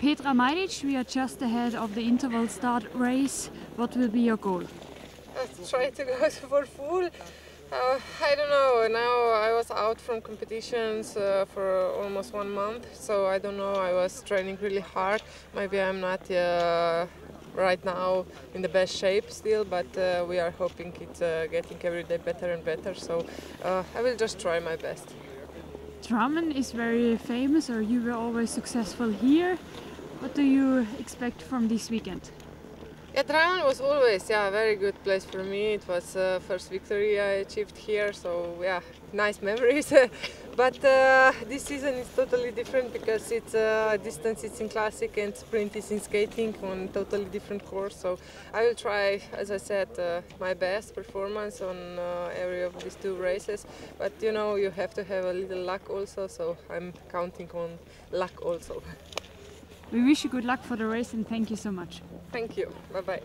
Petra Majdic, we are just ahead of the interval start race. What will be your goal? I try to go for full. Uh, I don't know. Now I was out from competitions uh, for almost one month, so I don't know. I was training really hard. Maybe I'm not uh, right now in the best shape still, but uh, we are hoping it's uh, getting every day better and better. So uh, I will just try my best. Drammen is very famous, or you were always successful here. What do you expect from this weekend? Yeah, Drammen was always yeah a very good place for me. It was uh, first victory I achieved here, so yeah, nice memories. but uh, this season is totally different because it's uh, distance it's in classic and sprint is in skating on totally different course. So I will try, as I said, uh, my best performance on uh, every of these two races. But you know you have to have a little luck also, so I'm counting on luck also. We wish you good luck for the race and thank you so much. Thank you. Bye bye.